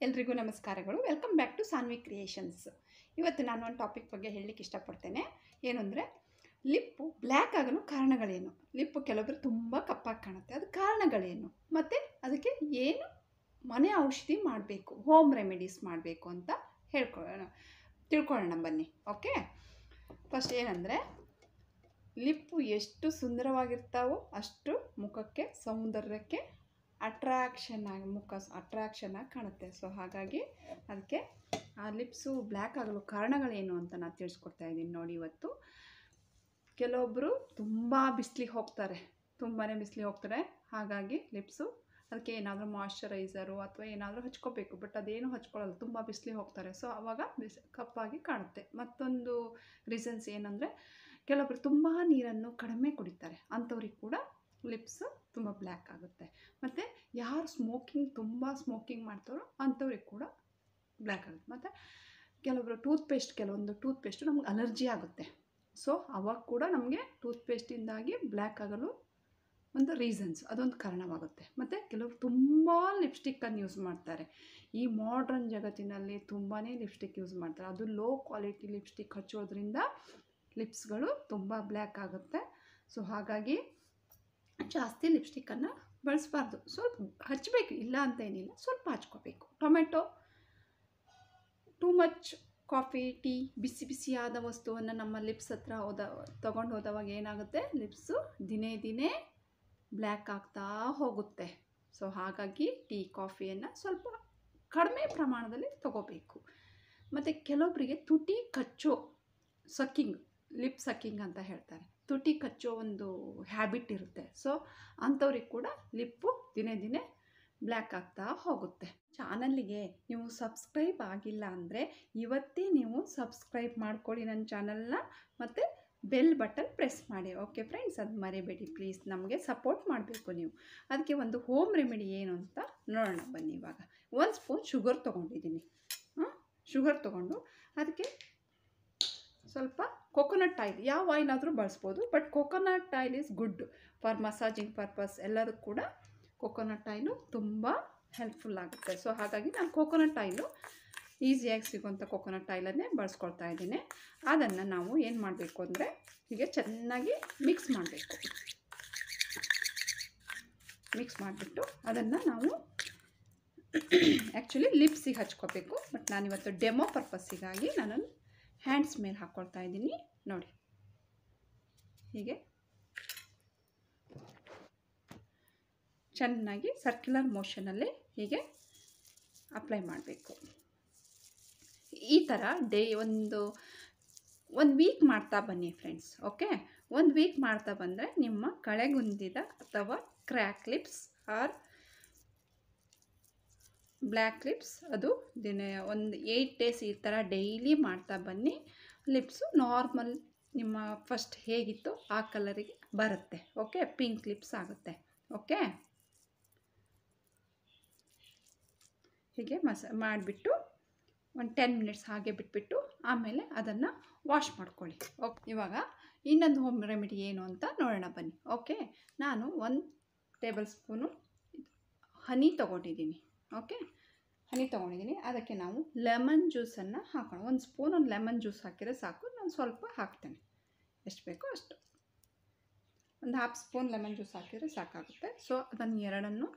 ಎಲ್ರಿಗೂ ನಮಸ್ಕಾರಗಳು. Welcome back to Saanvi creations ಇವತ್ತು ನಾನು ಒಂದು ಟಾಪಿಕ್ ಬಗ್ಗೆ ಹೇಳಲಿಕ್ಕೆ ಇಷ್ಟಪಡ್ತೇನೆ. ಏನು ಅಂದರೆ, ಲಿಪ್ಪು ಬ್ಲ್ಯಾಕ್ ಆಗಲು ಕಾರಣಗಳೇನು? ಲಿಪ್ಪು ಕೆಲವೊಬ್ಬರು ತುಂಬ ಕಪ್ಪಾಗಿ ಕಾಣುತ್ತೆ. ಅದು ಕಾರಣಗಳೇನು? ಮತ್ತು ಅದಕ್ಕೆ ಏನು ಮನೆ ಔಷಧಿ ಮಾಡಬೇಕು ಹೋಮ್ ರೆಮಿಡೀಸ್ ಮಾಡಬೇಕು ಅಂತ ಹೇಳ್ಕೊ ತಿಳ್ಕೊಳ್ಳೋಣ ಬನ್ನಿ ಓಕೆ ಫಸ್ಟ್ ಏನಂದರೆ, ಲಿಪ್ಪು ಎಷ್ಟು ಸುಂದರವಾಗಿರ್ತಾವೋ ಅಷ್ಟು ಮುಖಕ್ಕೆ, ಸೌಂದರ್ಯಕ್ಕೆ ಅಟ್ರಾಕ್ಷನ್ ಆಗಿ ಮುಖ ಅಟ್ರಾಕ್ಷನ್ ಆಗಿ ಕಾಣುತ್ತೆ. ಸೊ ಹಾಗಾಗಿ ಅದಕ್ಕೆ ಆ ಲಿಪ್ಸು ಬ್ಲ್ಯಾಕ್ ಆಗಲು ಕಾರಣಗಳೇನು ಅಂತ ನಾನು ತಿಳಿಸ್ಕೊಡ್ತಾ ಇದ್ದೀನಿ ನೋಡಿ ಇವತ್ತು. ಕೆಲವೊಬ್ಬರು ತುಂಬ ಬಿಸಿಲಿಗೆ ಹೋಗ್ತಾರೆ ತುಂಬಾ ಬಿಸಿಲಿಗೆ ಹೋಗ್ತಾರೆ. ಹಾಗಾಗಿ ಲಿಪ್ಸು ಅದಕ್ಕೆ ಏನಾದರೂ ಮಾಯಿಶ್ಚರೈಸರು ಅಥವಾ ಏನಾದರೂ ಹಚ್ಕೋಬೇಕು ಬಟ್ ಅದೇನು ಹಚ್ಕೊಳ್ಳಲ್ಲ ತುಂಬ ಬಿಸಿಲಿಗೆ ಹೋಗ್ತಾರೆ. ಸೊ ಆವಾಗ ಬಿಸಿ, ಕಪ್ಪಾಗಿ ಕಾಣುತ್ತೆ. ಮತ್ತೊಂದು ರೀಸನ್ಸ್ ಏನಂದರೆ ಕೆಲವೊಬ್ಬರು ತುಂಬ ನೀರನ್ನು ಕಡಿಮೆ ಕುಡಿತಾರೆ, ಅಂಥವ್ರಿಗೆ ಕೂಡ ಲಿಪ್ಸ್ ತುಂಬ ಬ್ಲ್ಯಾಕ್ ಆಗುತ್ತೆ. ಮತ್ತು ಯಾರು ಸ್ಮೋಕಿಂಗ್ ತುಂಬ ಸ್ಮೋಕಿಂಗ್ ಮಾಡ್ತಾರೋ ಅಂಥವ್ರಿಗೆ ಕೂಡ ಬ್ಲ್ಯಾಕ್ ಆಗುತ್ತೆ. ಮತ್ತು ಕೆಲವೊಬ್ಬರು ಟೂತ್ಪೇಸ್ಟ್ ಕೆಲವೊಂದು ಟೂತ್ಪೇಸ್ಟು ನಮ್ಗೆ ಅಲರ್ಜಿ ಆಗುತ್ತೆ. ಸೊ ಅವಾಗ ಕೂಡ ನಮಗೆ ಟೂತ್ಪೇಸ್ಟಿಂದಾಗಿ ಬ್ಲ್ಯಾಕ್ ಆಗಲು ಒಂದು ರೀಸನ್ಸ್ ಅದೊಂದು ಕಾರಣವಾಗುತ್ತೆ. ಮತ್ತು ಕೆಲವರು ತುಂಬ ಲಿಪ್ಸ್ಟಿಕ್ಕನ್ನು ಯೂಸ್ ಮಾಡ್ತಾರೆ. ಈ ಮಾಡ್ರನ್ ಜಗತ್ತಿನಲ್ಲಿ ತುಂಬಾ ಲಿಪ್ಸ್ಟಿಕ್ ಯೂಸ್ ಮಾಡ್ತಾರೆ. ಅದು ಲೋ ಕ್ವಾಲಿಟಿ ಲಿಪ್ಸ್ಟಿಕ್ ಹಚ್ಚೋದ್ರಿಂದ ಲಿಪ್ಸ್ಗಳು ತುಂಬ ಬ್ಲ್ಯಾಕ್ ಆಗುತ್ತೆ. ಸೊ ಹಾಗಾಗಿ ಜಾಸ್ತಿ ಲಿಪ್ಸ್ಟಿಕ್ಕನ್ನು ಬಳಸಬಾರ್ದು. ಸ್ವಲ್ಪ ಹಚ್ಚಬೇಕು ಇಲ್ಲ ಅಂತ ಏನಿಲ್ಲ, ಸ್ವಲ್ಪ ಹಚ್ಕೋಬೇಕು. Tomato too much coffee, tea, ಬಿಸಿ ಬಿಸಿಯಾದ ವಸ್ತುವನ್ನು ನಮ್ಮ ಲಿಪ್ಸ್ ಹತ್ರ ಹೋದ, ತೊಗೊಂಡು ಹೋದವಾಗ ಏನಾಗುತ್ತೆ? ಲಿಪ್ಸು ದಿನೇ ದಿನೇ ಬ್ಲ್ಯಾಕ್ ಆಗ್ತಾ ಹೋಗುತ್ತೆ. ಸೊ, ಹಾಗಾಗಿ ಟೀ, ಕಾಫಿಯನ್ನು ಸ್ವಲ್ಪ ಕಡಿಮೆ ಪ್ರಮಾಣದಲ್ಲಿ ತಗೋಬೇಕು. ಮತ್ತು ಕೆಲವೊಬ್ಬರಿಗೆ ತುಟಿ ಕಚ್ಚೋ ಸಕ್ಕಿಂಗ್, ಲಿಪ್ ಸಕ್ಕಿಂಗ್ ಅಂತ ಹೇಳ್ತಾರೆ. ತುಟಿ ಕಚ್ಚೋ ಒಂದು ಹ್ಯಾಬಿಟ್ ಇರುತ್ತೆ. ಸೊ ಅಂಥವ್ರಿಗೆ ಕೂಡ ಲಿಪ್ಪು ದಿನೇ ದಿನೇ ಬ್ಲ್ಯಾಕ್ ಆಗ್ತಾ ಹೋಗುತ್ತೆ. ಚಾನಲ್ಲಿಗೆ ನೀವು ಸಬ್ಸ್ಕ್ರೈಬ್ ಆಗಿಲ್ಲ ಅಂದರೆ ಇವತ್ತೇ ನೀವು ಸಬ್ಸ್ಕ್ರೈಬ್ ಮಾಡ್ಕೊಳ್ಳಿ ನನ್ನ ಚಾನಲ್ನ ಮತ್ತು ಬೆಲ್ ಬಟನ್ ಪ್ರೆಸ್ ಮಾಡಿ. ಓಕೆ ಫ್ರೆಂಡ್ಸ್ ಅದು ಮರಿಬೇಡಿ. ಪ್ಲೀಸ್ ನಮಗೆ ಸಪೋರ್ಟ್ ಮಾಡಬೇಕು ನೀವು. ಅದಕ್ಕೆ ಒಂದು ಹೋಮ್ ರೆಮಿಡಿ ಏನು ಅಂತ ನೋಡೋಣ ಬನ್ನಿ ಇವಾಗ. ಒಂದು ಸ್ಪೂನ್ ಶುಗರ್ ತೊಗೊಂಡಿದ್ದೀನಿ. ಹಾಂ ಶುಗರ್ ತೊಗೊಂಡು ಅದಕ್ಕೆ ಸ್ವಲ್ಪ ಕೊಕೊನಟ್ ಆಯಿಲ್ ಯಾವ ಆಯಿಲ್ ಆದರೂ ಬಳಸ್ಬೋದು but coconut oil is good for massaging purpose ಎಲ್ಲದಕ್ಕೂ ಕೂಡ ಕೊಕೊನಟ್ ಆಯಿಲು ತುಂಬ ಹೆಲ್ಪ್ಫುಲ್ ಆಗುತ್ತೆ. ಸೊ ಹಾಗಾಗಿ ನಾನು ಕೊಕೊನಟ್ ಆಯಿಲು ಈಸಿಯಾಗಿ ಸಿಗುವಂಥ ಕೊಕೊನಟ್ ಆಯಿಲನ್ನೇ ಬಳಸ್ಕೊಳ್ತಾ ಇದ್ದೀನಿ. ಅದನ್ನು ನಾವು ಏನು ಮಾಡಬೇಕು ಅಂದರೆ, ಹೀಗೆ ಚೆನ್ನಾಗಿ ಮಿಕ್ಸ್ ಮಾಡಬೇಕು. ಮಿಕ್ಸ್ ಮಾಡಿಬಿಟ್ಟು ಅದನ್ನು ನಾವು ಆ್ಯಕ್ಚುಲಿ ಲಿಪ್ಸಿಗೆ ಹಚ್ಕೋಬೇಕು. ಬಟ್ ನಾನಿವತ್ತು ಡೆಮೋ ಪರ್ಪಸ್ಸಿಗಾಗಿ ನಾನು ಹ್ಯಾಂಡ್ಸ್ ಮೇಲೆ ಹಾಕ್ಕೊಳ್ತಾ ಇದ್ದೀನಿ. ನೋಡಿ. ಹೀಗೆ. ಚೆನ್ನಾಗಿ ಸರ್ಕ್ಯುಲರ್ ಮೋಷನಲ್ಲಿ ಹೀಗೆ ಅಪ್ಲೈ ಮಾಡಬೇಕು. ಈ ಥರ ಡೇ ಒಂದು ಒಂದು ವೀಕ್ ಮಾಡ್ತಾ ಬನ್ನಿ ಫ್ರೆಂಡ್ಸ್ ಓಕೆ ಒಂದು ವೀಕ್ ಮಾಡ್ತಾ ಬಂದರೆ ನಿಮ್ಮ ಕಳೆಗುಂದಿದ ಅಥವಾ crack lips or black lips, ಅದು ದಿನ ಒಂದು ಏಯ್ಟ್ ಡೇಸ್ ಈ ಥರ ಡೈಲಿ ಮಾಡ್ತಾ ಬನ್ನಿ. ಲಿಪ್ಸು ನಾರ್ಮಲ್ ನಿಮ್ಮ ಫಸ್ಟ್ ಹೇಗಿತ್ತು ಆ ಕಲರಿಗೆ ಬರುತ್ತೆ. ಓಕೆ? ಪಿಂಕ್ ಲಿಪ್ಸ್ ಆಗುತ್ತೆ. ಓಕೆ? ಹೀಗೆ ಮಸ ಮಾಡಿಬಿಟ್ಟು ಒಂದು ಟೆನ್ ಮಿನಿಟ್ಸ್ ಹಾಗೆ ಬಿಟ್ಬಿಟ್ಟು ಆಮೇಲೆ ಅದನ್ನು ವಾಶ್ ಮಾಡ್ಕೊಳ್ಳಿ. ಓಕೆ, ಇವಾಗ ಇನ್ನೊಂದು ಹೋಮ್ ರೆಮಿಡಿ ಏನು ಅಂತ ನೋಡೋಣ ಬನ್ನಿ. ಓಕೆ? ನಾನು ಒಂದು ಟೇಬಲ್ ಸ್ಪೂನು ಹನಿ ತೊಗೊಂಡಿದ್ದೀನಿ. ಓಕೆ ಹನಿ ತೊಗೊಂಡಿದ್ದೀನಿ ಅದಕ್ಕೆ ನಾವು ಲೆಮನ್ ಜ್ಯೂಸನ್ನು ಹಾಕೋಣ. ಒಂದು ಸ್ಪೂನ್ ಒಂದು ಲೆಮನ್ ಜ್ಯೂಸ್ ಹಾಕಿದರೆ ಸಾಕು. ನಾನು ಸ್ವಲ್ಪ ಹಾಕ್ತೇನೆ. ಎಷ್ಟು ಬೇಕೋ ಅಷ್ಟು. ಒಂದು ಹಾಫ್ ಸ್ಪೂನ್ ಲೆಮನ್ ಜ್ಯೂಸ್ ಹಾಕಿದರೆ ಸಾಕಾಗುತ್ತೆ. ಸೊ ಅದನ್ನು ಎರಡನ್ನು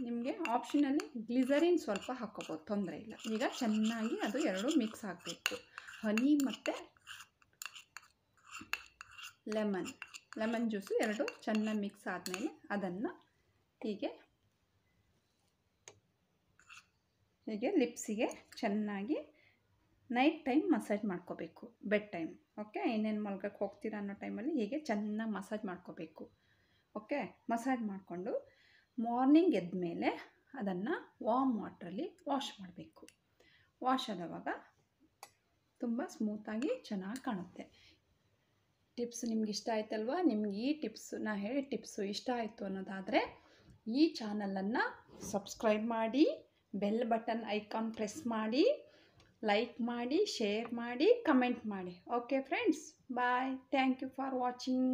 ನಿಮಗೆ ಆಪ್ಷನಲ್ಲಿ ಗ್ಲಿಸರಿನ್ ಸ್ವಲ್ಪ ಹಾಕೋಬೋದು. ತೊಂದರೆ ಇಲ್ಲ. ಈಗ ಚೆನ್ನಾಗಿ ಅದು ಎರಡು ಮಿಕ್ಸ್ ಆಗಬೇಕು. ಹನಿ ಮತ್ತು ಲೆಮನ್ ಲೆಮನ್ ಜ್ಯೂಸು ಎರಡು ಚೆನ್ನಾಗಿ ಮಿಕ್ಸ್ ಆದಮೇಲೆ ಅದನ್ನು ಹೀಗೆ ಹೀಗೆ ಲಿಪ್ಸಿಗೆ ಚೆನ್ನಾಗಿ ನೈಟ್ ಟೈಮ್ ಮಸಾಜ್ ಮಾಡ್ಕೋಬೇಕು, ಬೆಡ್ ಟೈಮ್, ಓಕೆ? ಇನ್ನೇನು ಮಲ್ಗಕ್ಕೆ ಹೋಗ್ತೀರಾ ಅನ್ನೋ ಟೈಮಲ್ಲಿ ಹೀಗೆ ಚೆನ್ನಾಗಿ ಮಸಾಜ್ ಮಾಡ್ಕೋಬೇಕು, ಓಕೆ? ಮಸಾಜ್ ಮಾಡಿಕೊಂಡು ಮಾರ್ನಿಂಗ್ ಎದ್ದ ಮೇಲೆ ಅದನ್ನು ವಾಮ್ ವಾಟ್ರಲ್ಲಿ ವಾಶ್ ಮಾಡಬೇಕು. ವಾಶ್ ಆದವಾಗ ತುಂಬ ಸ್ಮೂತಾಗಿ ಚೆನ್ನಾಗಿ ಕಾಣುತ್ತೆ. ಟಿಪ್ಸ್ ನಿಮ್ಗೆ ಇಷ್ಟ ಆಯ್ತಲ್ವಾ? ನಿಮ್ಗೆ ಈ ಟಿಪ್ಸ್, ನಾ ಹೇಳಿ ಟಿಪ್ಸು ಇಷ್ಟ ಆಯಿತು ಅನ್ನೋದಾದರೆ, ಈ ಚಾನಲನ್ನು ಸಬ್ಸ್ಕ್ರೈಬ್ ಮಾಡಿ, ಬೆಲ್ ಬಟನ್ ಐಕಾನ್ ಪ್ರೆಸ್ ಮಾಡಿ, ಲೈಕ್ ಮಾಡಿ, ಶೇರ್ ಮಾಡಿ, ಕಮೆಂಟ್ ಮಾಡಿ. Okay friends, bye. Thank you for watching.